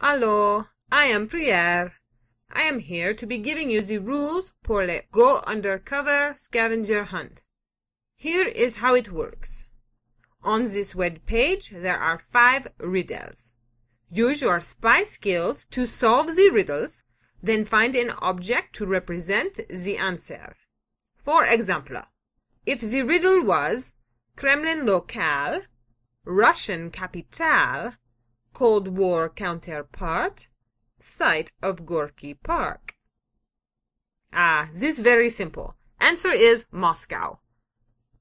Hello, I am Pierre. I am here to be giving you the rules pour le Go Undercover Scavenger Hunt. Here is how it works. On this web page, there are five riddles. Use your spy skills to solve the riddles, then find an object to represent the answer. For example, if the riddle was Kremlin locale, Russian capitale, Cold War counterpart, site of Gorky Park. Ah, this very simple. Answer is Moscow.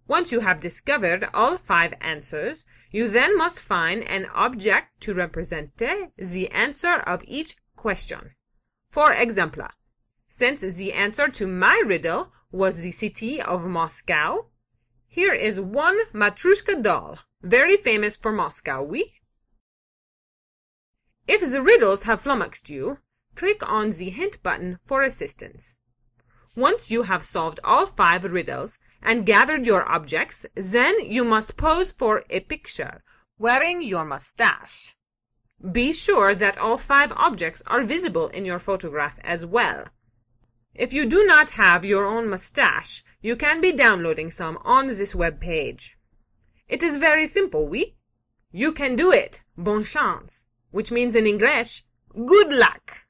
Once you have discovered all five answers, you then must find an object to represent the answer of each question. For example, since the answer to my riddle was the city of Moscow, here is one Matryoshka doll, very famous for Moscow, oui? If the riddles have flummoxed you, click on the hint button for assistance. Once you have solved all five riddles and gathered your objects, then you must pose for a picture wearing your mustache. Be sure that all five objects are visible in your photograph as well. If you do not have your own mustache, you can be downloading some on this web page. It is very simple, oui? You can do it. Bon chance which means in English, good luck.